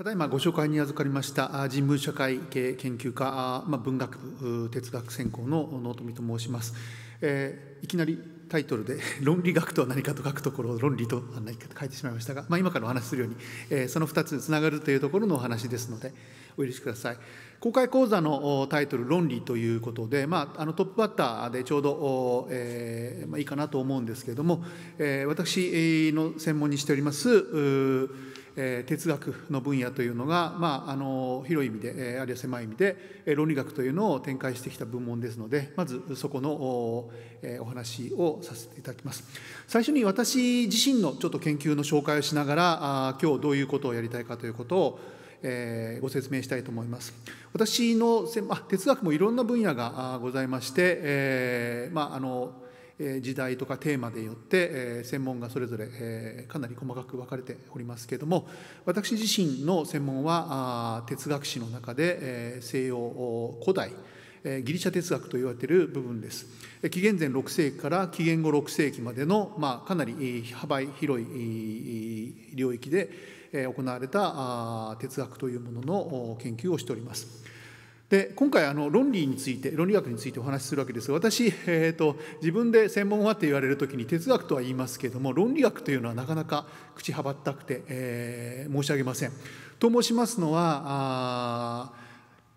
ただいまご紹介に預かりました人文社会系研究科、まあ、文学部哲学専攻の納富と申します、えー、いきなりタイトルで「論理学とは何か」と書くところを「論理とは何か」と書いてしまいましたが、まあ、今からお話しするように、えー、その2つにつながるというところのお話ですのでお許しください。公開講座のタイトル「論理」ということで、まあ、あのトップバッターでちょうど、えーまあ、いいかなと思うんですけれども、えー、私の専門にしておりますえ哲学の分野というのが、まあ、あの広い意味で、えあるいは狭い意味で、え論理学というのを展開してきた部門ですのでまずそこのお,、えお話をさせていただきます最初に私自身のちょっと研究の紹介をしながらあ今日どういうことをやりたいかということをえー、ご説明したいと思います。私のあ哲学もいろんな分野がございまして、えーまあ、あの時代とかテーマでよって専門がそれぞれかなり細かく分かれておりますけれども私自身の専門は哲学史の中で西洋古代ギリシャ哲学と言われている部分です。紀元前6世紀から紀元後6世紀までの、まあ、かなり幅広い領域で行われた哲学というものの研究をしております。で今回あの論理について論理学についてお話しするわけですが私、えーと、自分で専門はって言われる時に哲学とは言いますけれども論理学というのはなかなか口はばったくて、えー、申し上げません。と申しますのはあ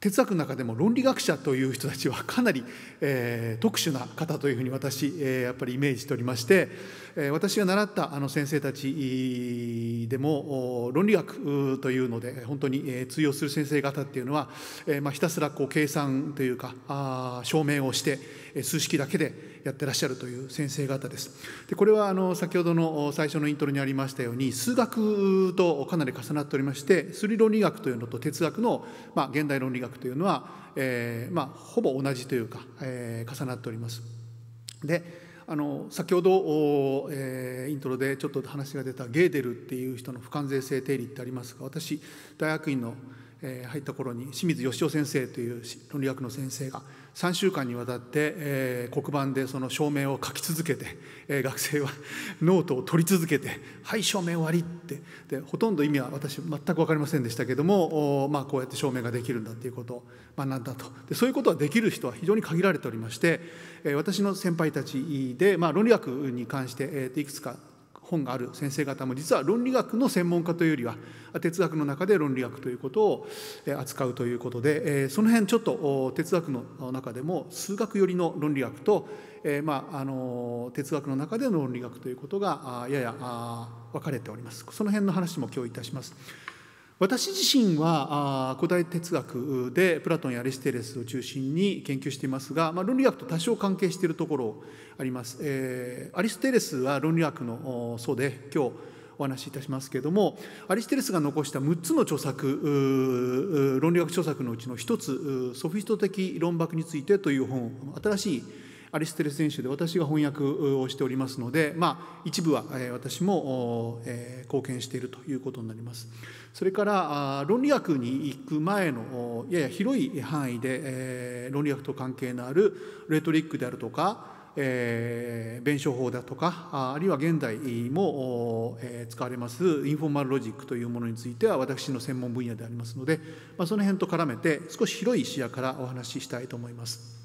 哲学の中でも論理学者という人たちはかなり、えー、特殊な方というふうに私、えー、やっぱりイメージしておりまして、えー、私が習ったあの先生たちでも論理学というので本当に、えー、通用する先生方っていうのは、えーまあ、ひたすらこう計算というかあ証明をして数式だけでやってらっしゃるという先生方です。でこれはあの先ほどの最初のイントロにありましたように数学とかなり重なっておりまして数理論理学というのと哲学の、まあ、現代論理学というのは、えーまあ、ほぼ同じというか、えー、重なっております。であの先ほど、えー、イントロでちょっと話が出たゲーデルっていう人の不完全性定理ってありますが私大学院のえ入った頃に清水義雄先生という論理学の先生が3週間にわたって、え黒板でその証明を書き続けて、え学生は ノートを取り続けて「はい証明終わり」って。でほとんど意味は私全く分かりませんでしたけども、まあ、こうやって証明ができるんだっていうことを学んだと。でそういうことはできる人は非常に限られておりまして、え私の先輩たちで、まあ、論理学に関して、えいくつか本がある先生方も実は論理学の専門家というよりは哲学の中で論理学ということを扱うということでその辺ちょっと哲学の中でも数学寄りの論理学と、まあ、あの哲学の中での論理学ということがやや分かれておりますその辺の話も今日いたします。私自身は古代哲学でプラトンやアリステレスを中心に研究していますが、まあ、論理学と多少関係しているところあります、えー、アリステレスは論理学の祖で今日お話しいたしますけれどもアリステレスが残した6つの著作論理学著作のうちの1つ「ソフィスト的論駁について」という本新しいアリステレス選手で私が翻訳をしておりますので、まあ、一部は私も貢献しているということになります。それから論理学に行く前のやや広い範囲で論理学と関係のあるレトリックであるとかえー、弁証法だとかあるいは現代も、えー、使われます informal logic というものについては私の専門分野でありますので、まあ、その辺と絡めて少し広い視野からお話ししたいと思います。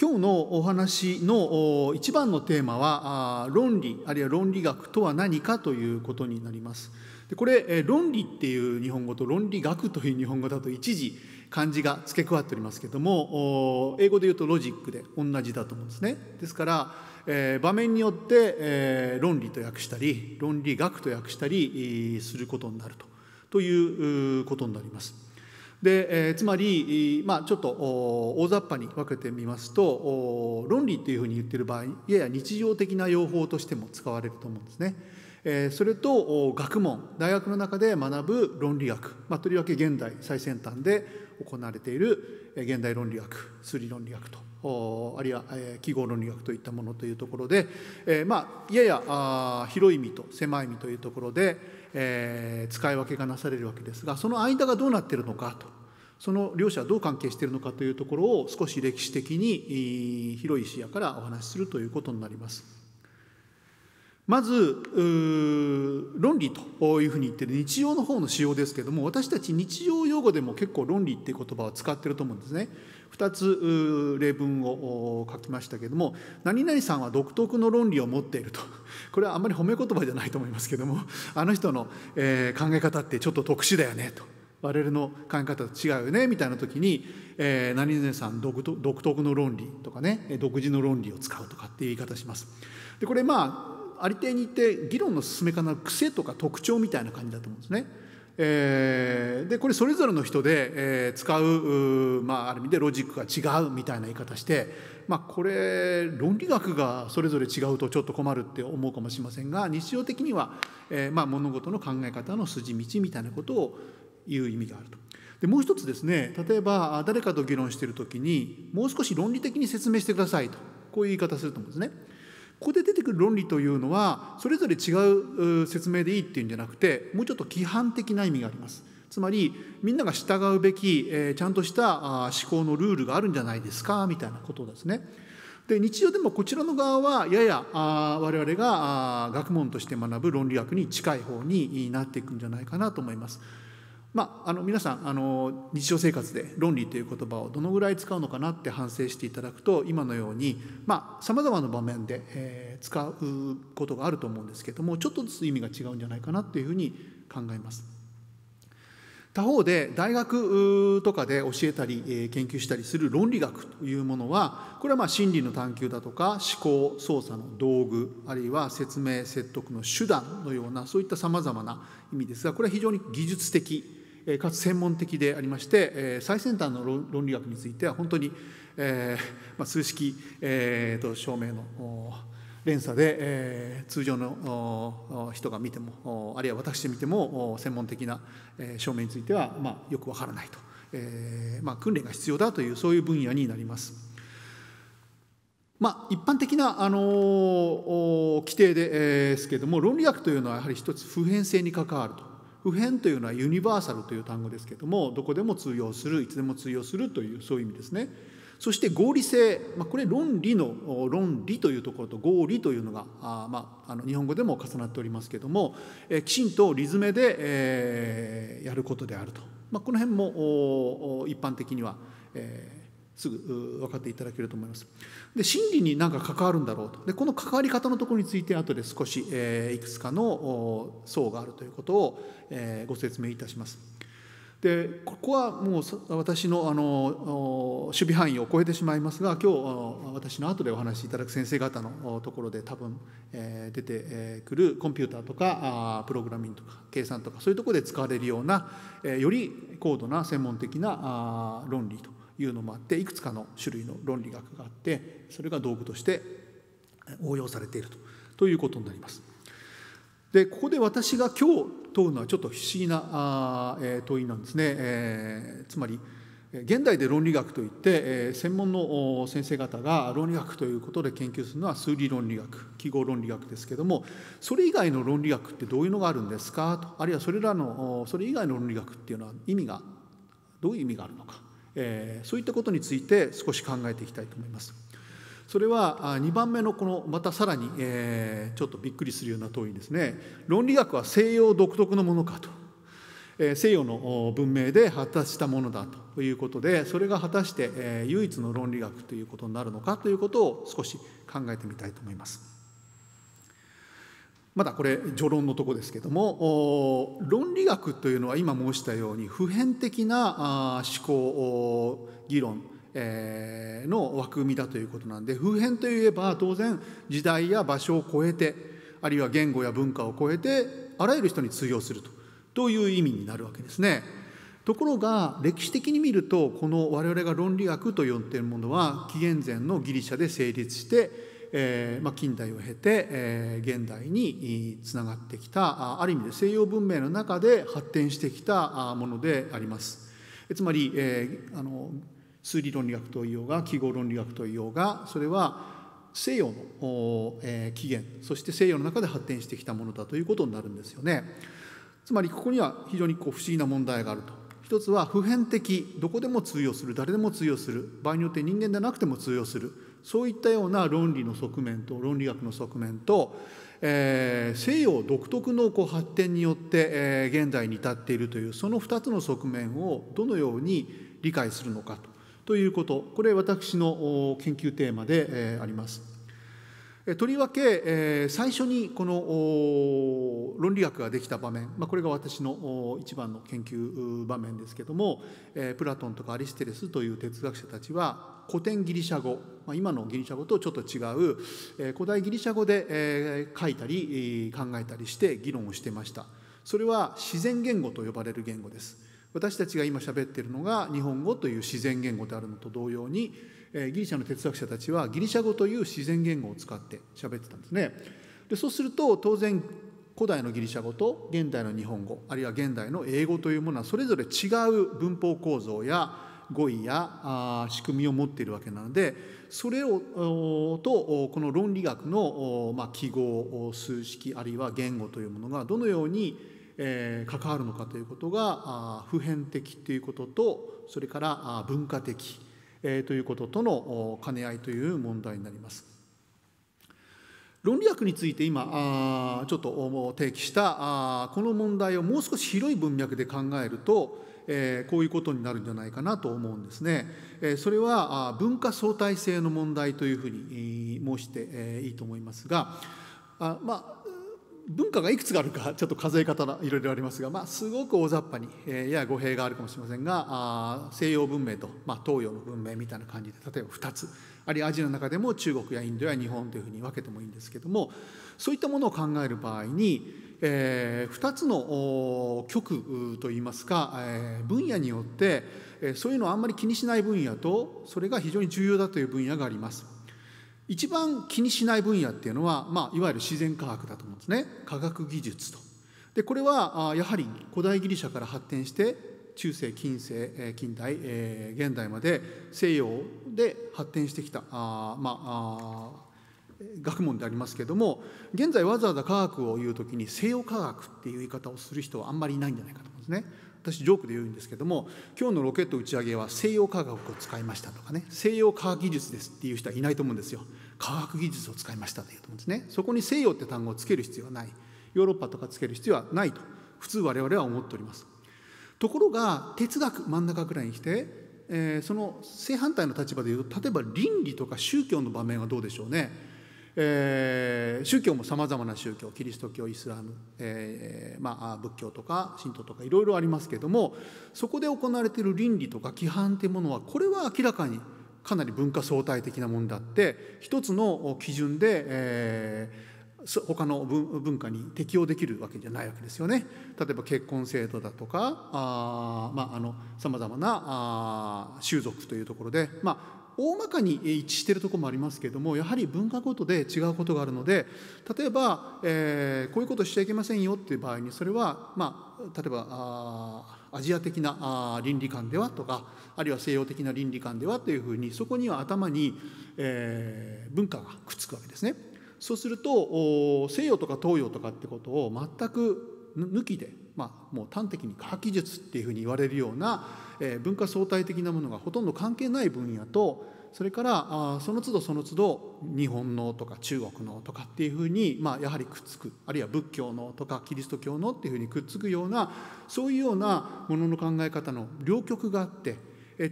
今日のお話の一番のテーマは論理あるいは論理学とは何かということになります。でこれ論理っていう日本語と論理学という日本語だと一字漢字が付け加わっておりますけども英語で言うとロジックで同じだと思うんですね。ですから、えー、場面によって、えー、論理と訳したり論理学と訳したりすることになるとということになります。で、えー、つまり、まあ、ちょっと大雑把に分けてみますと論理っていうふうに言ってる場合やや日常的な用法としても使われると思うんですね。それと学問大学の中で学ぶ論理学、まあ、とりわけ現代最先端で行われている現代論理学数理論理学とあるいは、記号論理学といったものというところで、え、まあやや広い意味と狭い意味というところで、え、使い分けがなされるわけですがその間がどうなっているのかとその両者はどう関係しているのかというところを少し歴史的に広い視野からお話しするということになります。まず論理というふうに言ってる日常の方の使用ですけども私たち日常用語でも結構論理っていう言葉を使ってると思うんですね。2つ例文を書きましたけども何々さんは独特の論理を持っていると これはあんまり褒め言葉じゃないと思いますけどもあの人の、考え方ってちょっと特殊だよねと我々の考え方と違うよねみたいな時に、何々さん独特の論理とかね独自の論理を使うとかっていう言い方します。でこれまあありていに言って議論の進め方の癖とか特徴みたいな感じだと思うんですね。えー、でこれそれぞれの人で、えー、使うまあ、ある意味でロジックが違うみたいな言い方して、まあ、これ論理学がそれぞれ違うとちょっと困るって思うかもしれませんが日常的には、えーまあ、物事の考え方の筋道みたいなことを言う意味があると。でもう一つですね例えば誰かと議論してる時にもう少し論理的に説明してくださいとこういう言い方すると思うんですね。ここで出てくる論理というのはそれぞれ違う説明でいいっていうんじゃなくてもうちょっと規範的な意味があります。つまりみんなが従うべき、え、ちゃんとした思考のルールがあるんじゃないですかみたいなことですね。で日常でもこちらの側はやや我々があ学問として学ぶ論理学に近い方になっていくんじゃないかなと思います。まあ、あの皆さんあの日常生活で論理という言葉をどのぐらい使うのかなって反省していただくと今のようにさまざ、まな場面で、えー、使うことがあると思うんですけどもちょっとずつ意味が違うんじゃないかなというふうに考えます。他方で大学とかで教えたり研究したりする論理学というものはこれはまあ真理の探求だとか思考操作の道具あるいは説明説得の手段のようなそういったさまざまな意味ですがこれは非常に技術的かつ専門的でありまして最先端の論理学については本当に、えーまあ、数式、えー、と証明の連鎖で、えー、通常の人が見てもあるいは私で見ても専門的な証明については、まあ、よくわからないと、えーまあ、訓練が必要だというそういう分野になります。まあ、一般的な、あの規定ですけれども論理学というのはやはり一つ普遍性に関わると普遍というのはユニバーサルという単語ですけれどもどこでも通用するいつでも通用するというそういう意味ですね。そして合理性、まあ、これ論理の論理というところと合理というのがあ、まあ、あの日本語でも重なっておりますけれども、えきちんとリズムで、えー、やることであると、まあ、この辺も一般的には、えーすぐ分かっていただけると思います。で真理に何か関わるんだろうとでこの関わり方のところについて後で少し、えー、いくつかの層があるということを、えー、ご説明いたします。でここはもう私のあの守備範囲を超えてしまいますが今日私の後でお話しいただく先生方のところで多分、えー、出てくるコンピューターとかプログラミングとか計算とかそういうところで使われるような、より高度な専門的な論理というのもあっていくつかの種類の論理学があってそれが道具として応用されているとということになります。でここで私が今日問うのはちょっと不思議なあ、え問いなんですね。えー、つまり現代で論理学といって、え専門の先生方が論理学ということで研究するのは数理論理学記号論理学ですけどもそれ以外の論理学ってどういうのがあるんですかとあるいはそれらのそれ以外の論理学っていうのは意味がどういう意味があるのかえー、そういったことについて少し考えていきたいと思います。それは2番目のこのまたさらに、え、ちょっとびっくりするような問いですね論理学は西洋独特のものかと、え、西洋の文明で発達したものだということでそれが果たして、え、唯一の論理学ということになるのかということを少し考えてみたいと思います。まだこれ序論のとこですけども論理学というのは今申したように普遍的な思考議論の枠組みだということなんで普遍といえば当然時代や場所を超えてあるいは言語や文化を超えてあらゆる人に通用するとという意味になるわけですね。ところが歴史的に見るとこの我々が論理学と呼んでいるものは紀元前のギリシャで成立してえーまあ、近代を経て、えー、現代につながってきたある意味で西洋文明の中で発展してきたものであります。つまり、えー、あの数理論理学といようが記号論理学といようがそれは西洋の、えー、起源そして西洋の中で発展してきたものだということになるんですよね。つまりここには非常にこう不思議な問題があると。一つは普遍的どこでも通用する誰でも通用する場合によって人間でなくても通用するそういったような論理の側面と論理学の側面と、えー、西洋独特のこう発展によって、えー、現在に至っているというその2つの側面をどのように理解するのかとということこれ私の研究テーマで、えー、あります。とりわけ、最初にこの論理学ができた場面、まあ、これが私の一番の研究場面ですけども、プラトンとかアリステレスという哲学者たちは古典ギリシャ語、まあ、今のギリシャ語とちょっと違う、古代ギリシャ語で、書いたり考えたりして議論をしてました。それは自然言語と呼ばれる言語です。私たちが今喋っているのが日本語という自然言語であるのと同様にギリシャの哲学者たちはギリシャ語という自然言語を使って喋ってたんですね。でそうすると当然古代のギリシャ語と現代の日本語あるいは現代の英語というものはそれぞれ違う文法構造や語彙やあ仕組みを持っているわけなのでそれをとこの論理学の、まあ、記号数式あるいは言語というものがどのように、えー、関わるのかということがあ普遍的ということとそれからあ文化的えー、ということとの兼ね合いという問題になります。論理学について今あちょっと提起したあこの問題をもう少し広い文脈で考えると、えー、こういうことになるんじゃないかなと思うんですね。えー、それは文化相対性の問題というふうに申して、えー、いいと思いますがあまあ文化がいくつがあるか ちょっと数え方いろいろありますが、まあ、すごく大雑把に、えー、やや語弊があるかもしれませんがあ西洋文明と、まあ、東洋の文明みたいな感じで例えば2つあるいはアジアの中でも中国やインドや日本というふうに分けてもいいんですけどもそういったものを考える場合に、えー、2つの極といいますか、えー、分野によって、えー、そういうのをあんまり気にしない分野とそれが非常に重要だという分野があります。一番気にしない分野っていうのは、まあ、いわゆる自然科学だと思うんですね科学技術と。でこれはやはり古代ギリシャから発展して中世近世近代、えー、現代まで西洋で発展してきたあ、まあ、学問でありますけれども現在わざわざ科学を言う時に西洋科学っていう言い方をする人はあんまりいないんじゃないかと思うんですね。私ジョークで言うんですけども今日のロケット打ち上げは西洋科学を使いましたとかね西洋科学技術ですっていう人はいないと思うんですよ科学技術を使いましたというと思うんですね。そこに西洋って単語をつける必要はない。ヨーロッパとかつける必要はないと。普通我々は思っております。ところが哲学真ん中ぐらいに来て、えー、その正反対の立場でいうと例えば倫理とか宗教の場面はどうでしょうね。えー、宗教もさまざまな宗教。キリスト教イスラム、えーまあ、仏教とか神道とかいろいろありますけれどもそこで行われている倫理とか規範というものはこれは明らかにかなり文化相対的なものであって一つの基準で、えー、他の文化に適用できるわけじゃないわけですよね。例えば結婚制度だとかあ、まあ、あのさまざまなあ習俗というところで、まあ、大まかに一致しているところもありますけれどもやはり文化ごとで違うことがあるので例えば、えー、こういうことしちゃいけませんよっていう場合にそれは、まあ、例えばあアジア的な倫理観ではとかあるいは西洋的な倫理観ではというふうにそこには頭に、えー、文化がくっつくわけですね。そうすると西洋とか東洋とかってことを全く抜きで、まあ、もう端的に科学技術っていうふうに言われるようなえ文化相対的なものがほとんど関係ない分野とそれからあその都度その都度日本のとか中国のとかっていうふうに、まあ、やはりくっつくあるいは仏教のとかキリスト教のっていうふうにくっつくようなそういうようなものの考え方の両極があって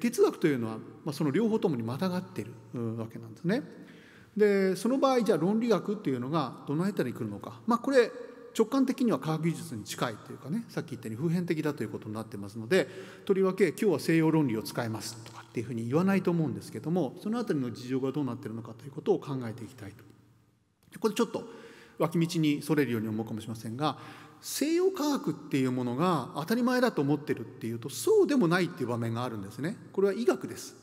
哲学というのは、まあ、その両方ともにまたがっているわけなんですね。でその場合じゃあ論理学っていうのがどの辺りに来るのか、まあ、これ直感的には科学技術に近いというかねさっき言ったように普遍的だということになってますのでとりわけ今日は西洋論理を使いますとかっていうふうに言わないと思うんですけどもその辺りの事情がどうなってるのかということを考えていきたいと。これちょっと脇道にそれるように思うかもしれませんが西洋科学っていうものが当たり前だと思ってるっていうとそうでもないっていう場面があるんですね。これは医学です。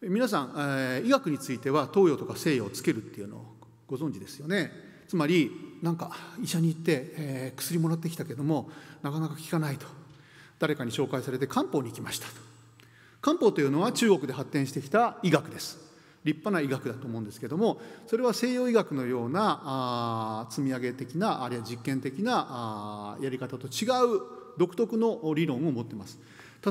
皆さん、えー、医学については東洋とか西洋をつけるっていうのをご存知ですよね。つまりなんか医者に行って、えー、薬もらってきたけどもなかなか効かないと誰かに紹介されて漢方に行きましたと漢方というのは中国で発展してきた医学です。立派な医学だと思うんですけどもそれは西洋医学のようなあ積み上げ的なあるいは実験的なあやり方と違う独特の理論を持ってます。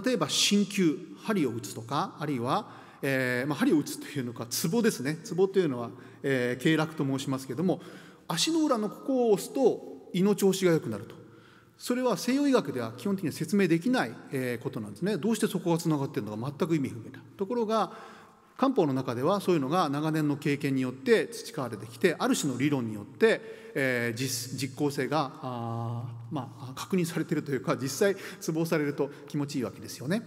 例えば鍼灸針を打つとかあるいは、えーまあ、針を打つというのかツボですね。ツボというのは、えー、経絡と申しますけども足の裏のここを押すと胃の調子が良くなると。それは西洋医学では基本的には説明できないことなんですねどうしてそこがつながっているのか全く意味不明なところが漢方の中ではそういうのが長年の経験によって培われてきてある種の理論によって、えー、実実効性があ、まあ、確認されているというか実際ツボされると気持ちいいわけですよね。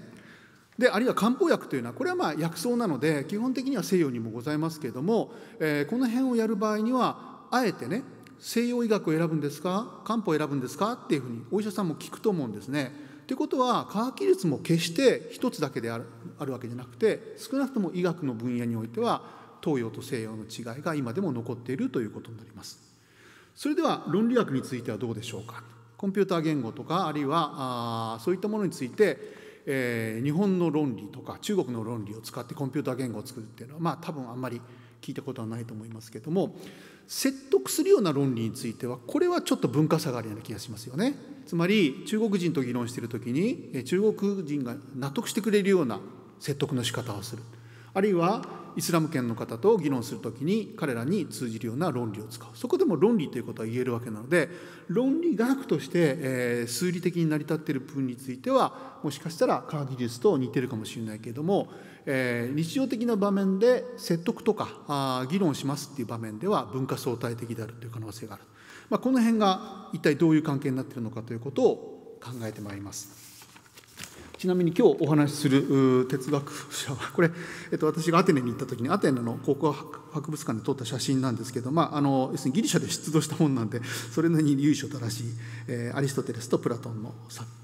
であるいは漢方薬というのはこれはまあ薬草なので基本的には西洋にもございますけれども、えー、この辺をやる場合にはあえてね西洋医学を選ぶんですか？漢方を選ぶんですか？っていうふうにお医者さんも聞くと思うんですね。ということは科学技術も決して一つだけであるあるわけじゃなくて少なくとも医学の分野においては東洋と西洋の違いが今でも残っているということになります。それでは論理学についてはどうでしょうか？コンピューター言語とかあるいはあそういったものについて、えー、日本の論理とか中国の論理を使ってコンピューター言語を作るっていうのはまあ多分あんまり聞いたことはないと思いますけども説得するような論理についてはこれはちょっと文化差があるような気がしますよね。つまり中国人と議論している時に中国人が納得してくれるような説得の仕方をするあるいはイスラム圏の方と議論する時に彼らに通じるような論理を使うそこでも論理ということは言えるわけなので論理学として、えー、数理的に成り立っている分についてはもしかしたら科学技術と似てるかもしれないけれども、えー、日常的な場面で説得とかあ議論しますっていう場面では文化相対的であるという可能性がある。まあ、この辺が一体どういう関係になっているのかということを考えてまいります。ちなみに今日お話しする哲学者は これ、えっと、私がアテネに行った時にアテネの考古博物館で撮った写真なんですけど、まあ、あの要するにギリシャで出土したもんなんで それなりに由緒正しい、えー、アリストテレスとプラトンの、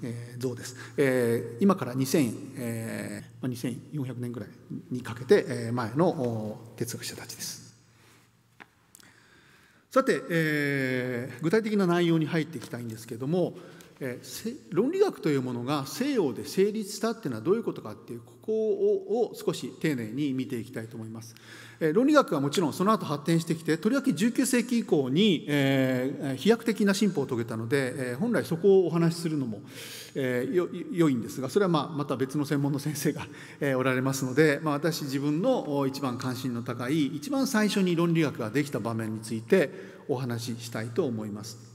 えー、像です、えー、今から2000、えー、2400年ぐらいにかけて、えー、前の哲学者たちです。さて、えー、具体的な内容に入っていきたいんですけれども、論理学というものが西洋で成立したっていうのはどういうことかっていうここを少し丁寧に見ていきたいと思います。論理学はもちろんその後発展してきてとりわけ19世紀以降に、えー、飛躍的な進歩を遂げたので、えー、本来そこをお話しするのも、えー、よ良いんですがそれはまあまた別の専門の先生が、えー、おられますので、まあ、私自分の一番関心の高い一番最初に論理学ができた場面についてお話ししたいと思います。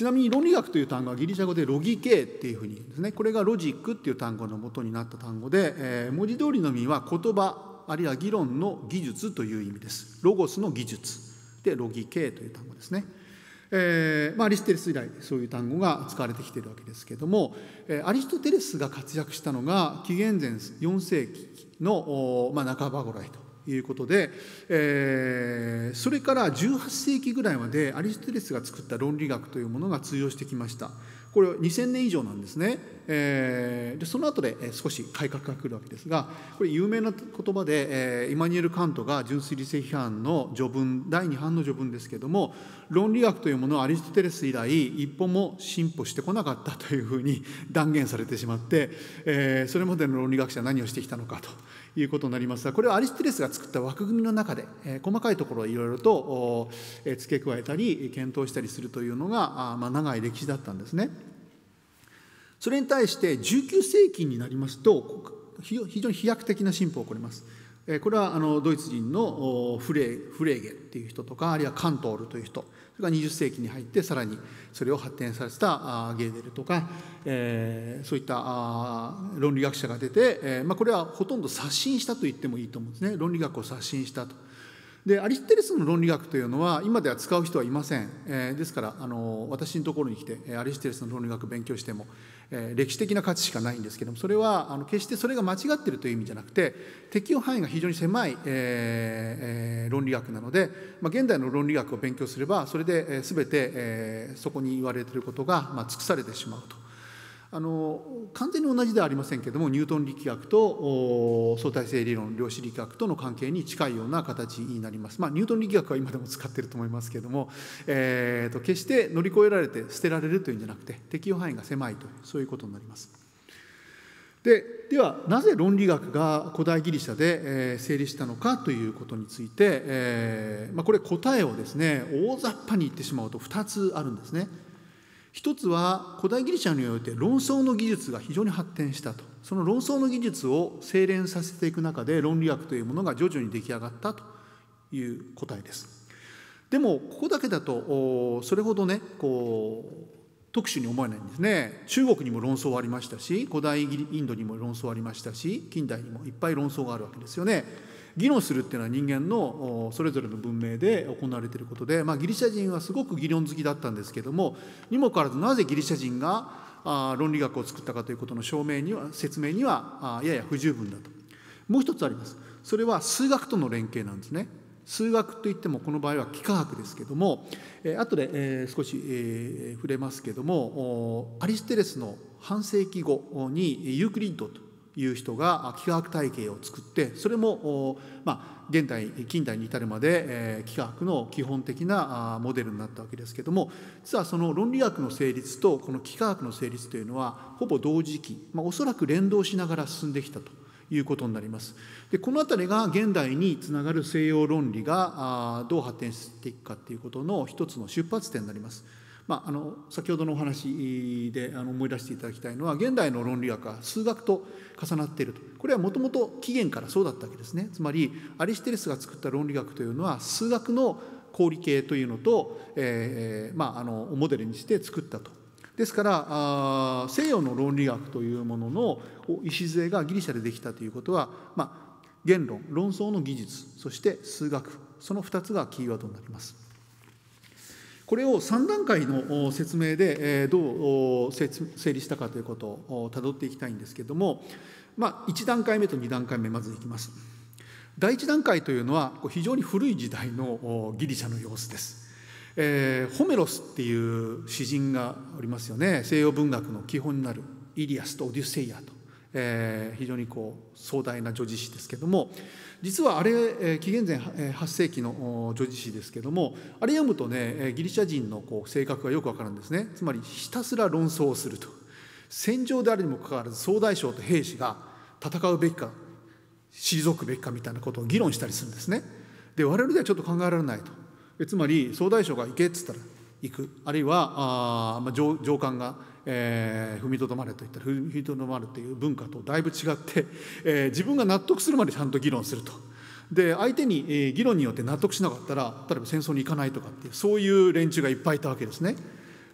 ちなみに論理学という単語はギリシャ語でロギケーっていうふうに言うんですね。これがロジックっていう単語の元になった単語で、えー、文字通りの意味は言葉あるいは議論の技術という意味です。ロゴスの技術でロギ系という単語ですね。えーまあ、アリストテレス以来そういう単語が使われてきているわけですけれども、えー、アリストテレスが活躍したのが紀元前4世紀の、まあ、半ばぐらいということで、えー、それから18世紀ぐらいまでアリストテレスが作った論理学というものが通用してきました。これ2000年以上なんですね、えー、でその後で少し改革が来るわけですがこれ有名な言葉で、えー、イマニュエル・カントが純粋理性批判の序文第2版の序文ですけれども論理学というものはアリストテレス以来一歩も進歩してこなかったというふうに断言されてしまって、えー、それまでの論理学者は何をしてきたのかということになりますがこれはアリストテレスが作った枠組みの中で、えー、細かいところをいろいろと、えー、付け加えたり検討したりするというのがあ、まあ、長い歴史だったんですね。それに対して19世紀になりますと非常に飛躍的な進歩が起こります。これはあのドイツ人のフレフレーゲっていう人とかあるいはカントールという人それが20世紀に入ってさらにそれを発展させたゲーデルとか、えー、そういった論理学者が出て、えーまあ、これはほとんど刷新したと言ってもいいと思うんですね論理学を刷新したと。でアリステレスの論理学というのは今では使う人はいません、えー、ですからあの私のところに来てアリステレスの論理学を勉強しても、えー、歴史的な価値しかないんですけどもそれはあの決してそれが間違ってるという意味じゃなくて適用範囲が非常に狭い、えー、論理学なので、まあ、現代の論理学を勉強すればそれで、えー、全て、えー、そこに言われてることが、まあ、尽くされてしまうと。あの完全に同じではありませんけれどもニュートン力学と相対性理論量子力学との関係に近いような形になります。まあ、ニュートン力学は今でも使ってると思いますけれども、えーと、決して乗り越えられて捨てられるというんじゃなくて適用範囲が狭いというそういうことになります。でではなぜ論理学が古代ギリシャで、えー、成立したのかということについて、えーまあ、これ答えをですね大雑把に言ってしまうと2つあるんですね。一つは古代ギリシャにおいて論争の技術が非常に発展したと。その論争の技術を精錬させていく中で論理学というものが徐々に出来上がったという答えです。でもここだけだとそれほどねこう特殊に思えないんですね。中国にも論争ありましたし古代インドにも論争ありましたし近代にもいっぱい論争があるわけですよね。議論するっていうのは人間のそれぞれの文明で行われていることで、まあ、ギリシャ人はすごく議論好きだったんですけどもにもかかわらずなぜギリシャ人があ論理学を作ったかということの証明には説明にはやや不十分だと。もう一つあります。それは数学との連携なんですね。数学といってもこの場合は幾何学ですけども、えー、後で、えー、少し、えー、触れますけどもアリステレスの半世紀後にユークリッドという人が幾何学体系を作ってそれも、まあ、現代近代に至るまで、幾何学の基本的なモデルになったわけですけども実はその論理学の成立とこの幾何学の成立というのはほぼ同時期、まあ、おそらく連動しながら進んできたと。いうことになります。でこの辺りが現代につながる西洋論理がどう発展していくかということの一つの出発点になります。まあ、あの先ほどのお話であの思い出していただきたいのは現代の論理学は数学と重なっていると。これはもともと起源からそうだったわけですね。つまりアリステレスが作った論理学というのは数学の公理系というのと、えーまあ、あのモデルにして作ったと。ですからあ西洋の論理学というものの礎がギリシャでできたということは、まあ、言論論争の技術そして数学その2つがキーワードになります。これを3段階の説明でどう整理したかということをたどっていきたいんですけれども、まあ、1段階目と2段階目まずいきます。第1段階というのは非常に古い時代のギリシャの様子です。えー、ホメロスっていう詩人がおりますよね西洋文学の基本になるイリアスとオデュッセイアと、えー、非常にこう壮大な叙事詩ですけども実はあれ、え、紀元前8世紀の叙事詩ですけどもあれ読むとねギリシャ人のこう性格がよくわかるんですね。つまりひたすら論争をすると。戦場であるにもかかわらず総大将と兵士が戦うべきか退くべきかみたいなことを議論したりするんですね。で我々ではちょっと考えられないと。つまり総大将が行けっつったら行くあるいはあ、まあ、上上官が、えー、踏みとどまれと言ったら踏みとどまるっていう文化とだいぶ違って、えー、自分が納得するまでちゃんと議論すると。で相手に、え、議論によって納得しなかったら例えば戦争に行かないとかっていうそういう連中がいっぱいいたわけですね。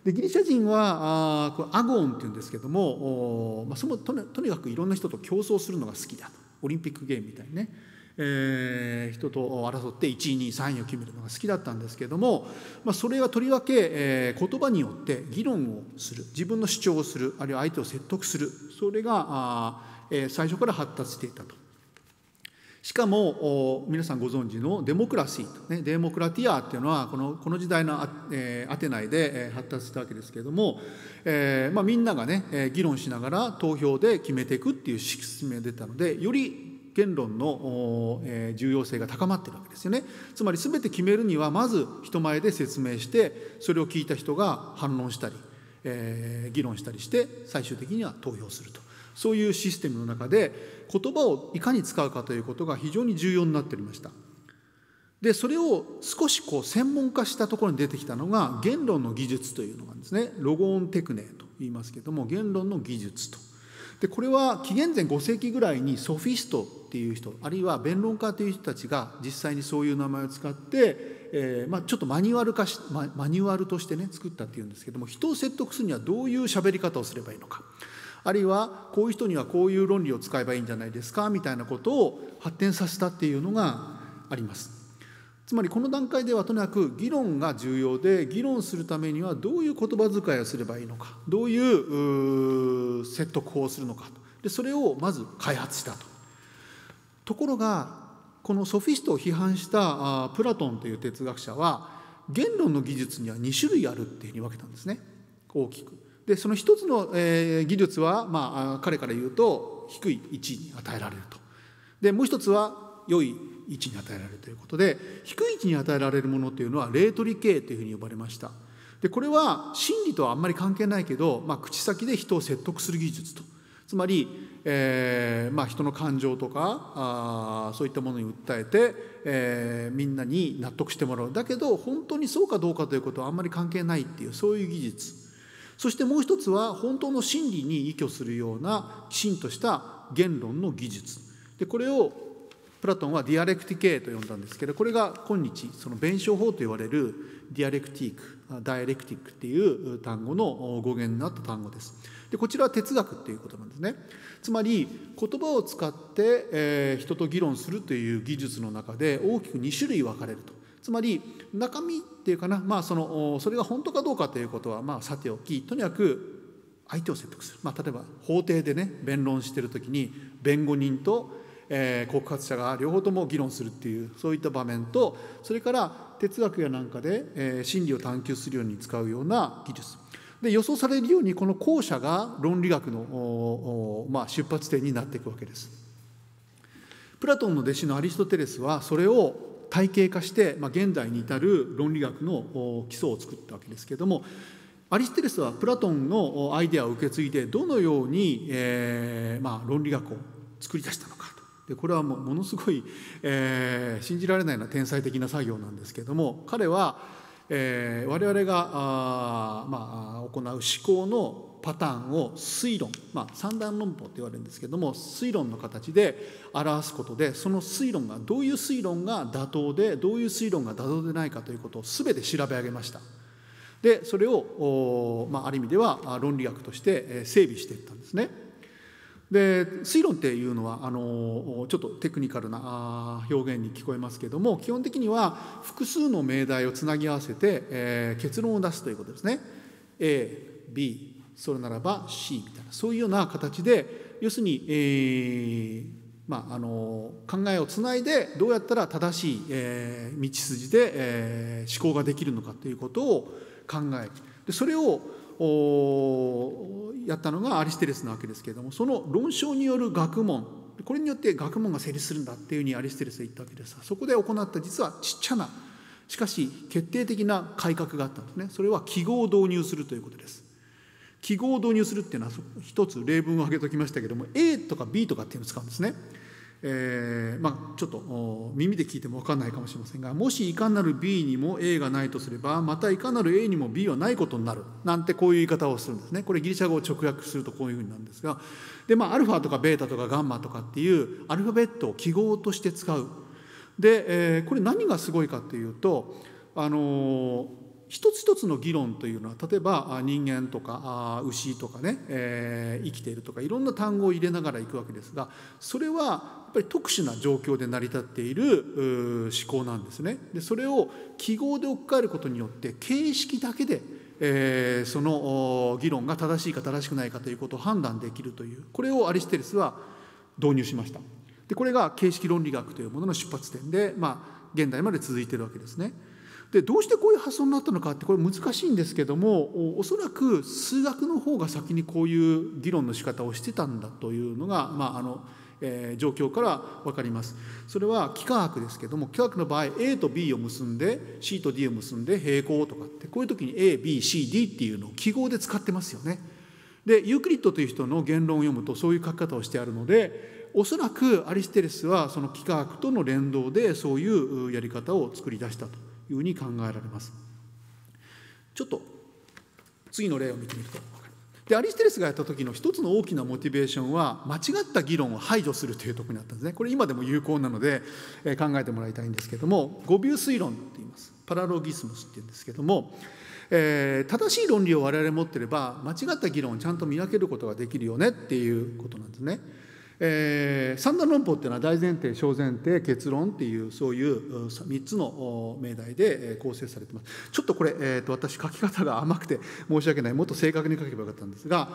でギリシャ人はあこれアゴンっていうんですけども、おまあ、そのととにかくいろんな人と競争するのが好きだとオリンピックゲームみたいにね。えー、人と争って1位2位3位を決めるのが好きだったんですけども、まあ、それはとりわけ、えー、言葉によって議論をする。自分の主張をする。あるいは相手を説得する。それがあ、えー、最初から発達していたと。しかも皆さんご存知のデモクラシー、ね、デモクラティアっていうのはこのこの時代のア,、えー、アテナイで発達したわけですけれども、えーまあ、みんながね議論しながら投票で決めていくっていうシステムが出たのでより言論の重要性が高まってるわけですよね。つまり全て決めるにはまず人前で説明してそれを聞いた人が反論したり、えー、議論したりして最終的には投票すると。そういうシステムの中で言葉をいかに使うかということが非常に重要になっておりました。でそれを少しこう専門化したところに出てきたのが言論の技術というのがですね。ロゴーンテクネと言いますけども言論の技術と。でこれは紀元前5世紀ぐらいにソフィストっていう人あるいは弁論家という人たちが実際にそういう名前を使って、えーまあ、ちょっとマニュアル化しマニュアルとしてね作ったっていうんですけども人を説得するにはどういう喋り方をすればいいのかあるいはこういう人にはこういう論理を使えばいいんじゃないですかみたいなことを発展させたっていうのがあります。つまりこの段階ではとにかく議論が重要で議論するためにはどういう言葉遣いをすればいいのかどういう説得法をするのかでそれをまず開発したと。ところがこのソフィストを批判したプラトンという哲学者は言論の技術には2種類あるっていうふうに分けたんですね大きく。でその一つの、えー、技術は、まあ、彼から言うと低い位置に与えられると。でもう一つは良い位置に与えられるということで低い位置に与えられるものというのは霊取り系というふうに呼ばれました。でこれは真理とはあんまり関係ないけど、まあ、口先で人を説得する技術と。つまり、えーまあ、人の感情とかあそういったものに訴えて、えー、みんなに納得してもらう。だけど本当にそうかどうかということはあんまり関係ないっていうそういう技術。そしてもう一つは本当の真理に依拠するようなきちんとした言論の技術。でこれをプラトンはδιαλεκτικήと呼んだんですけどこれが今日その弁証法と言われる dialectic dialectic っていう単語の語源になった単語です。でこちらは哲学っていうことなんですね。つまり言葉を使って、えー、人と議論するという技術の中で大きく2種類分かれると。つまり中身っていうかな、まあ、そのそれが本当かどうかということはまあさておきとにかく相手を説得する、まあ、例えば法廷でね弁論してる時に弁護人と、えー、告発者が両方とも議論するっていうそういった場面とそれから哲学やなんかで、えー、真理を探求するように使うような技術で予想されるようにこの後者が論理学の、まあ、出発点になっていくわけです。プラトンの弟子のアリストテレスはそれを体系化して、まあ、現代に至る論理学の基礎を作ったわけですけれどもアリステレスはプラトンのアイデアを受け継いでどのように、えーまあ、論理学を作り出したのかでこれはもうものすごい、えー、信じられないな天才的な作業なんですけども彼は、えー、我々があ、まあ、行う思考のパターンを推論、まあ、三段論法と言われるんですけども推論の形で表すことでその推論がどういう推論が妥当でどういう推論が妥当でないかということを全て調べ上げました。でそれを、まあ、ある意味では論理学として整備していったんですね。で推論っていうのはあのちょっとテクニカルな表現に聞こえますけれども基本的には複数の命題をつなぎ合わせて、えー、結論を出すということですね。AB それならば C みたいなそういうような形で要するに、えーまあ、あの考えをつないでどうやったら正しい、えー、道筋で、えー、思考ができるのかということを考えでそれをやったのがアリステレスなわけですけれどもその論証による学問これによって学問が成立するんだっていうふうにアリステレスは言ったわけですがそこで行った実はちっちゃなしかし決定的な改革があったんですね。それは記号を導入するということです。記号を導入するっていうのは一つ例文を挙げておきましたけども A とか B とかっていうのを使うんですね。えー、まあ、ちょっと耳で聞いても分かんないかもしれませんがもしいかなる B にも A がないとすればまたいかなる A にも B はないことになる。なんてこういう言い方をするんですね。これギリシャ語を直訳するとこういうふうになるんですが。でまあアルファとかベータとかガンマとかっていうアルファベットを記号として使う。で、えー、これ何がすごいかっていうとあのー一つ一つの議論というのは例えば人間とか牛とかね、えー、生きているとかいろんな単語を入れながらいくわけですがそれはやっぱり特殊な状況で成り立っている思考なんですね。でそれを記号で置き換えることによって形式だけで、えー、その議論が正しいか正しくないかということを判断できるというこれをアリステレスは導入しました。でこれが形式論理学というものの出発点で、まあ、現代まで続いているわけですね。でどうしてこういう発想になったのかってこれ難しいんですけどもおそらく数学の方が先にこういう議論の仕方をしてたんだというのが、まああのえー、状況から分かりますそれは幾何学ですけども幾何学の場合 A と B を結んで C と D を結んで平行とかってこういう時に ABCD っていうのを記号で使ってますよね。でユークリッドという人の言論を読むとそういう書き方をしてあるのでおそらくアリステレスはその幾何学との連動でそういうやり方を作り出したというふうに考えられます。ちょっと次の例を見てみると。でアリステレスがやった時の一つの大きなモチベーションは間違った議論を排除するというところにあったんですね。これ今でも有効なので、え、考えてもらいたいんですけども語尾推論って言います。パラロギスムスって言うんですけども、えー、正しい論理を我々持ってれば間違った議論をちゃんと見分けることができるよねっていうことなんですね。えー、三段論法っていうのは大前提小前提結論っていうそういう3つの命題で構成されてます。ちょっとこれ、えーと、私書き方が甘くて申し訳ない。もっと正確に書けばよかったんですが、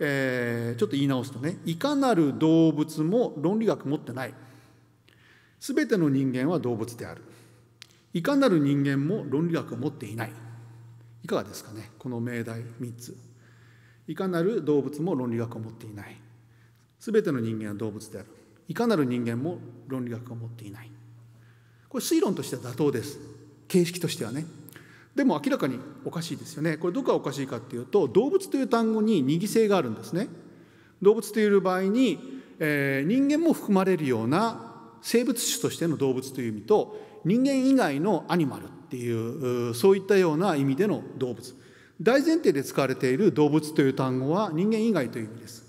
えー、ちょっと言い直すとねいかなる動物も論理学持ってない。全ての人間は動物である。いかなる人間も論理学を持っていない。いかがですかねこの命題3つ。いかなる動物も論理学を持っていない。全ての人間は動物である。いかなる人間も論理学を持っていない。これ推論としては妥当です。形式としてはね。でも明らかにおかしいですよね。これどこがおかしいかっていうと動物という単語に二義性があるんですね。動物という場合に、えー、人間も含まれるような生物種としての動物という意味と人間以外のアニマルっていうそういったような意味での動物。大前提で使われている動物という単語は人間以外という意味です。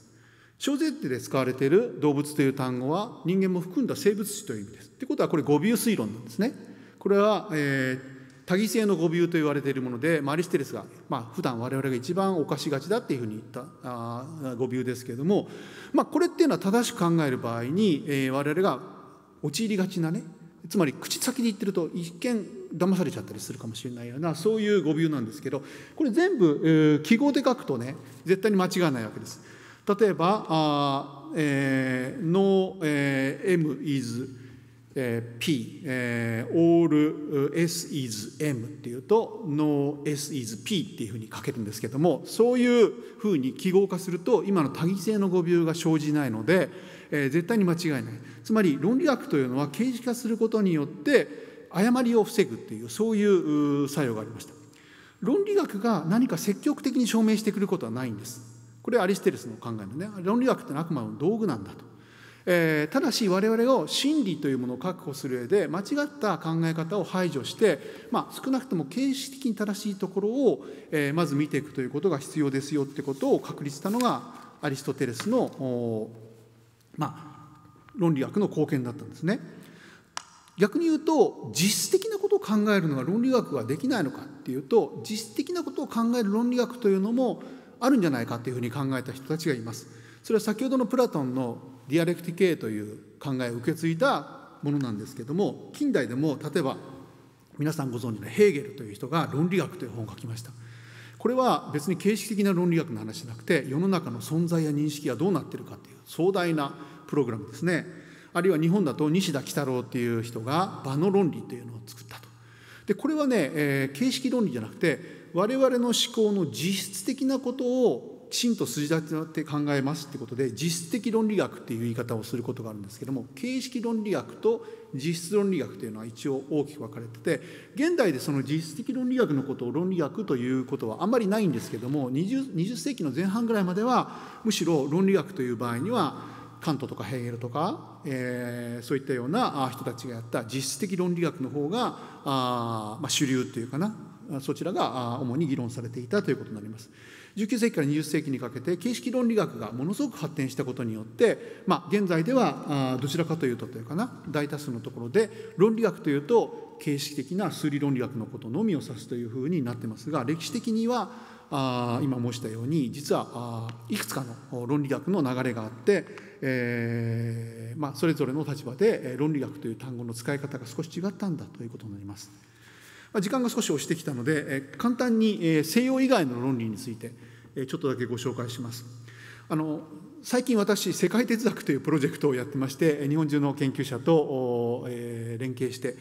小ゼッテで使われている動物という単語は人間も含んだ生物種という意味です。ということはこれ語尾推論なんですね。これは、えー、多義性の語尾と言われているもので、まあ、アリステレスが、まあ普段我々が一番犯しがちだっていうふうに言ったあ語尾ですけれども、まあ、これっていうのは正しく考える場合に、えー、我々が陥りがちなねつまり口先で言ってると一見騙されちゃったりするかもしれないようなそういう語尾なんですけどこれ全部、えー、記号で書くとね絶対に間違いないわけです。例えばあ、えー、No、えー、M is、えー、P、えー、All S is M っていうと No S is P っていうふうに書けるんですけどもそういうふうに記号化すると今の多義性の語尾が生じないので、えー、絶対に間違いない。つまり論理学というのは形式化することによって誤りを防ぐっていうそういう作用がありました。論理学が何か積極的に証明してくることはないんです。これアリステレスの考えのね論理学ってのはあくまでも道具なんだと、えー、ただし我々が真理というものを確保する上で間違った考え方を排除して、まあ、少なくとも形式的に正しいところを、えー、まず見ていくということが必要ですよってことを確立したのがアリストテレスのまあ、論理学の貢献だったんですね。逆に言うと実質的なことを考えるのが論理学ができないのかっていうと実質的なことを考える論理学というのもあるんじゃないかというふうに考えた人たちがいます。それは先ほどのプラトンのδιαλεκτικήという考えを受け継いだものなんですけども近代でも例えば皆さんご存知のヘーゲルという人が「論理学」という本を書きました。これは別に形式的な論理学の話じゃなくて世の中の存在や認識がどうなっているかという壮大なプログラムですねあるいは日本だと西田喜太郎っていう人が場の論理というのを作ったとでこれはね、えー、形式論理じゃなくて我々の思考の実質的なことをきちんと筋立てて考えますってことで実質的論理学っていう言い方をすることがあるんですけども形式論理学と実質論理学というのは一応大きく分かれてて現代でその実質的論理学のことを論理学ということはあんまりないんですけども 20, 20世紀の前半ぐらいまではむしろ論理学という場合にはカントとかヘーゲルとか、えー、そういったような人たちがやった実質的論理学の方があ、まあ、主流っていうかな。そちらが主に議論されていたということになります。19世紀から20世紀にかけて形式論理学がものすごく発展したことによって、まあ、現在ではどちらかというとというかな大多数のところで論理学というと形式的な数理論理学のことのみを指すというふうになってますが歴史的にはあ今申したように実はいくつかの論理学の流れがあって、えーまあ、それぞれの立場で論理学という単語の使い方が少し違ったんだということになります。時間が少し押してきたので簡単に西洋以外の論理についてちょっとだけご紹介します。あの最近私世界哲学というプロジェクトをやってまして日本中の研究者と連携して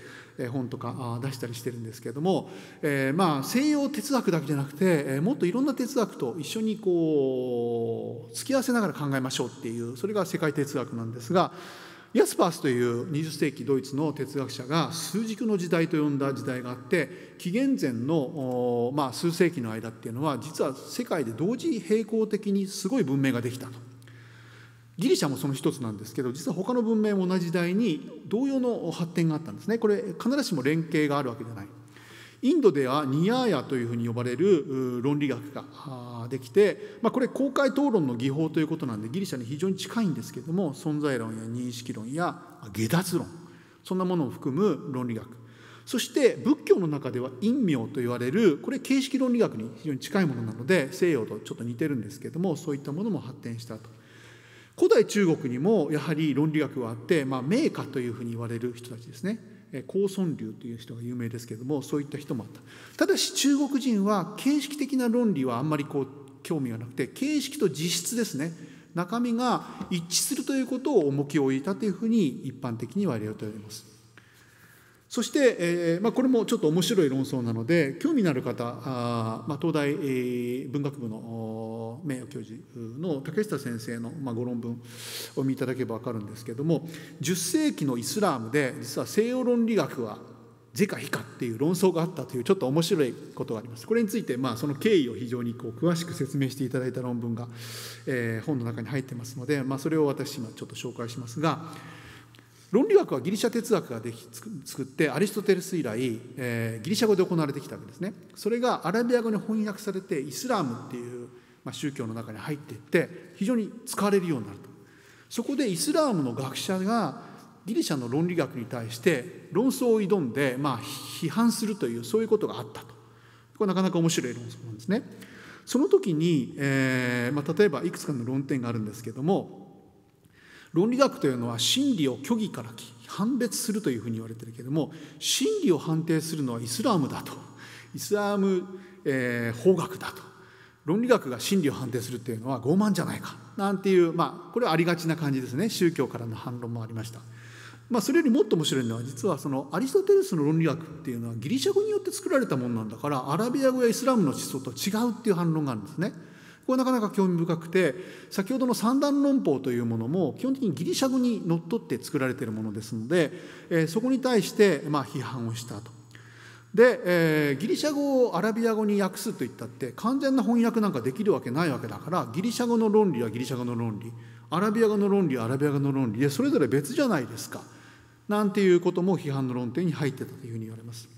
本とか出したりしてるんですけれども、え、まあ西洋哲学だけじゃなくてもっといろんな哲学と一緒にこう付き合わせながら考えましょうっていうそれが世界哲学なんですがヤスパースという20世紀ドイツの哲学者が数軸の時代と呼んだ時代があって紀元前の、まあ、数世紀の間っていうのは実は世界で同時並行的にすごい文明ができたと。ギリシャもその一つなんですけど実は他の文明も同じ時代に同様の発展があったんですねこれ必ずしも連携があるわけじゃないインドではニヤーヤというふうに呼ばれる論理学ができて、まあ、これ公開討論の技法ということなんでギリシャに非常に近いんですけれども存在論や認識論や下脱論そんなものを含む論理学そして仏教の中では陰陽と言われるこれ形式論理学に非常に近いものなので西洋とちょっと似てるんですけどもそういったものも発展したと。古代中国にもやはり論理学があって、まあ、名家というふうに言われる人たちですね高尊流という人が有名ですけれどもそういった人もあったただし中国人は形式的な論理はあんまりこう興味がなくて形式と実質ですね中身が一致するということを重きを置いたというふうに一般的には言われております。そして、えーまあ、これもちょっと面白い論争なので興味のある方あ、まあ、東大、えー、文学部の名誉教授の竹下先生の、まあ、ご論文を見いただければ分かるんですけれども10世紀のイスラームで実は西洋論理学は是か非かっていう論争があったというちょっと面白いことがあります。これについて、まあ、その経緯を非常にこう詳しく説明していただいた論文が、え、本の中に入ってますので、まあ、それを私今ちょっと紹介しますが論理学はギリシャ哲学ができ作ってアリストテレス以来、えー、ギリシャ語で行われてきたわけですねそれがアラビア語に翻訳されてイスラームっていうまあ、宗教の中に入っていって非常に使われるようになると。そこでイスラームの学者がギリシャの論理学に対して論争を挑んで、まあ、批判するというそういうことがあったと。これなかなか面白い論争なんですね。その時に、えーまあ、例えばいくつかの論点があるんですけども論理学というのは真理を虚偽から判別するというふうに言われてるけども真理を判定するのはイスラームだと。イスラーム、えー、法学だと。論理学が真理を判定するっていうのは傲慢じゃないかなんていうまあこれはありがちな感じですね宗教からの反論もありました。まあ、それよりもっと面白いのは実はそのアリストテレスの論理学っていうのはギリシャ語によって作られたものなんだからアラビア語やイスラムの思想と違うっていう反論があるんですね。これなかなか興味深くて先ほどの三段論法というものも基本的にギリシャ語にのっとって作られているものですので、えー、そこに対してまあ批判をしたと。で、えー、ギリシャ語をアラビア語に訳すといったって完全な翻訳なんかできるわけないわけだからギリシャ語の論理はギリシャ語の論理アラビア語の論理はアラビア語の論理でそれぞれ別じゃないですか。なんていうことも批判の論点に入ってたというふうに言われます。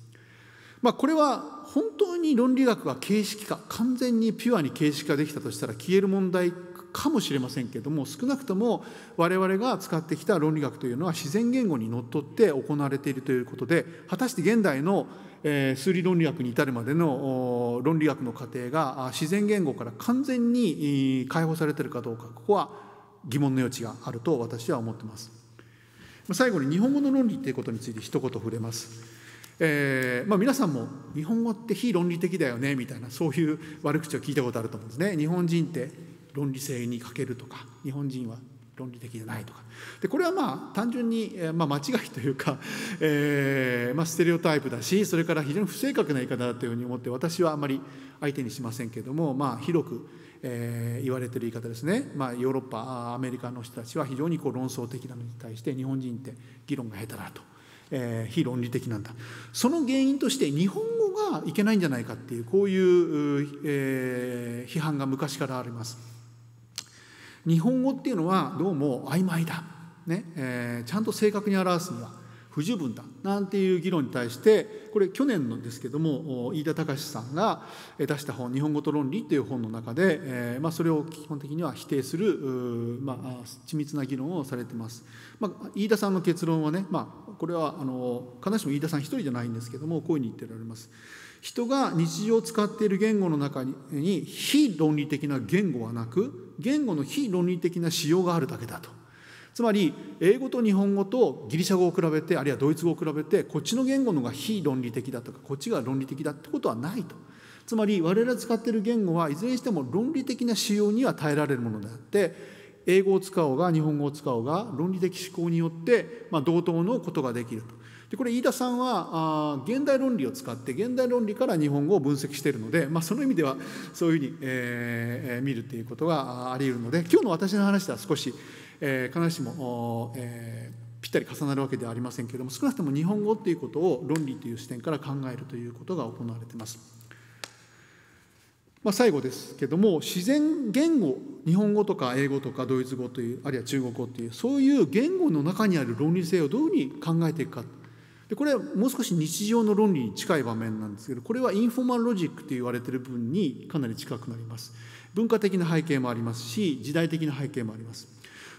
まあ、これは本当に論理学が形式化完全にピュアに形式化できたとしたら消える問題かもしれませんけども少なくとも我々が使ってきた論理学というのは自然言語にのっとって行われているということで果たして現代の数理論理学に至るまでの論理学の過程が自然言語から完全に解放されているかどうかここは疑問の余地があると私は思っています。最後に日本語の論理ということについて一言触れます。えーまあ、皆さんも日本語って非論理的だよねみたいなそういう悪口を聞いたことあると思うんですね。日本人って論理性に欠けるとか日本人は論理的じゃないとか。でこれはまあ単純に、まあ、間違いというか、えーまあ、ステレオタイプだしそれから非常に不正確な言い方だというふうに思って私はあまり相手にしませんけれども、まあ、広くえー、言われてる言い方ですね、まあ、ヨーロッパアメリカの人たちは非常にこう論争的なのに対して日本人って議論が下手だと、えー、非論理的なんだ。その原因として日本語がいけないんじゃないかっていうこういう、えー、批判が昔からあります。日本語っていうのはどうも曖昧だ、ねえー、ちゃんと正確に表すには不十分だなんていう議論に対してこれ去年のですけども飯田隆さんが出した本「日本語と論理」という本の中で、えーまあ、それを基本的には否定する、まあ、緻密な議論をされてます。まあ、飯田さんの結論はね、まあ、これはあの必ずしも飯田さん一人じゃないんですけどもこういうふうに言ってられます。人が日常使っている言語の中に非論理的な言語はなく言語の非論理的な仕様があるだけだと。つまり英語と日本語とギリシャ語を比べてあるいはドイツ語を比べてこっちの言語のが非論理的だとかこっちが論理的だってことはないとつまり我々使っている言語はいずれにしても論理的な仕様には耐えられるものであって英語を使おうが日本語を使おうが論理的思考によって、まあ、同等のことができると。でこれ飯田さんはあ現代論理を使って現代論理から日本語を分析しているので、まあ、その意味ではそういうふうに、えー、見るということがあり得るので今日の私の話では少しえー、必ずしも、えー、ぴったり重なるわけではありませんけれども少なくとも日本語っていうことを論理という視点から考えるということが行われています。まあ、最後ですけども自然言語日本語とか英語とかドイツ語というあるいは中国語というそういう言語の中にある論理性をどういうふうに考えていくかでこれはもう少し日常の論理に近い場面なんですけどこれはインフォーマルロジックと言われている分にかなり近くなります。文化的な背景もありますし時代的な背景もあります。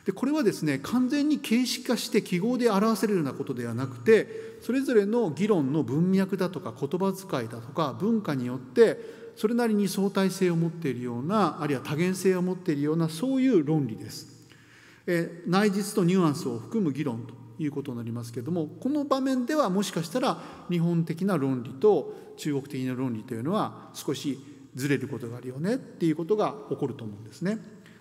でこれはですね完全に形式化して記号で表せるようなことではなくてそれぞれの議論の文脈だとか言葉遣いだとか文化によってそれなりに相対性を持っているようなあるいは多元性を持っているようなそういう論理です。え内実とニュアンスを含む議論と。いうことになりますけれどもこの場面ではもしかしたら日本的な論理と中国的な論理というのは少しずれることがあるよねっていうことが起こると思うんですね。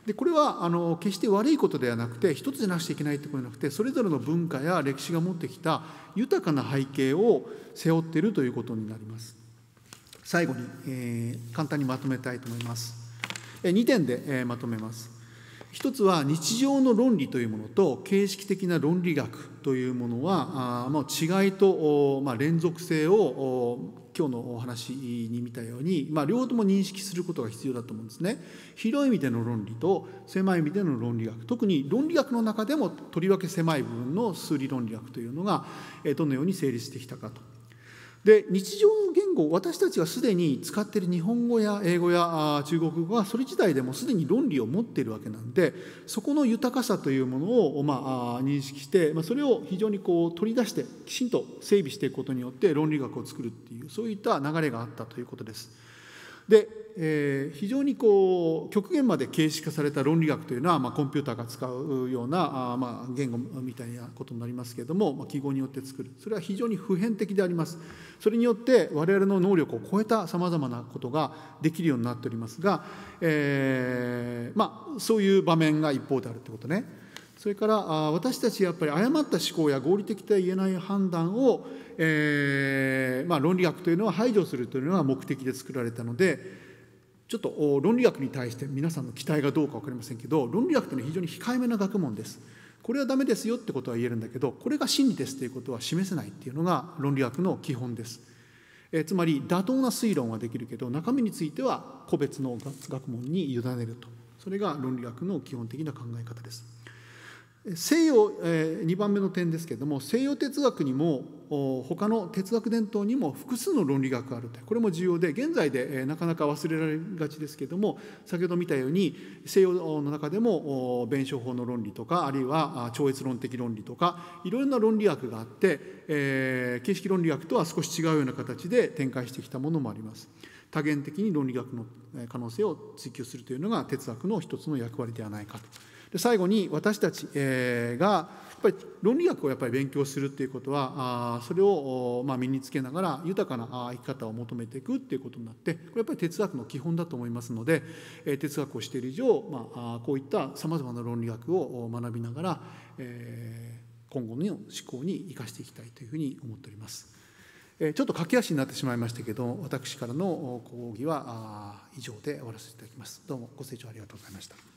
でこれはあの決して悪いことではなくて一つでなしちゃいけないってことじゃなくてそれぞれの文化や歴史が持ってきた豊かな背景を背負っているということになります。最後に、えー、簡単にまとめたいと思います。2点で、えー、まとめます。一つは日常の論理というものと形式的な論理学というものはあ、まあ、違いと、ま、連続性を今日のお話に見たように、ま、両方とも認識することが必要だと思うんですね。広い意味での論理と狭い意味での論理学特に論理学の中でもとりわけ狭い部分の数理論理学というのがどのように成立してきたかと。で日常の言語私たちがすでに使っている日本語や英語や中国語はそれ自体でもすでに論理を持っているわけなんでそこの豊かさというものを、まあ、認識して、まあ、それを非常にこう取り出してきちんと整備していくことによって論理学を作るっていうそういった流れがあったということです。で、えー、非常にこう極限まで形式化された論理学というのは、まあ、コンピューターが使うようなあ、まあ、言語みたいなことになりますけれども、まあ、記号によって作る。それは非常に普遍的であります。それによって我々の能力を超えたさまざまなことができるようになっておりますが、えー、まあ、そういう場面が一方であるということね。それから私たちやっぱり誤った思考や合理的とは言えない判断をえーまあ、論理学というのは排除するというのが目的で作られたのでちょっと論理学に対して皆さんの期待がどうか分かりませんけど論理学というのは非常に控えめな学問です。これはダメですよってことは言えるんだけどこれが真理ですということは示せないっていうのが論理学の基本です。え、つまり妥当な推論はできるけど中身については個別の学問に委ねるとそれが論理学の基本的な考え方です。西洋、えー、2番目の点ですけれども西洋哲学にも他の哲学伝統にも複数の論理学があるとこれも重要で現在で、え、なかなか忘れられがちですけれども先ほど見たように西洋の中でも弁証法の論理とかあるいは超越論的論理とかいろいろな論理学があって、えー、形式論理学とは少し違うような形で展開してきたものもあります。多元的に論理学の可能性を追求するというのが哲学の一つの役割ではないかと。で最後に私たちがやっぱり論理学をやっぱり勉強するっていうことはそれをま身につけながら豊かな生き方を求めていくっていうことになってこれやっぱり哲学の基本だと思いますので哲学をしている以上、まあ、こういったさまざまな論理学を学びながら今後の思考に生かしていきたいというふうに思っております。ちょっと駆け足になってしまいましたけど私からの講義は以上で終わらせていただきます。どうもご清聴ありがとうございました。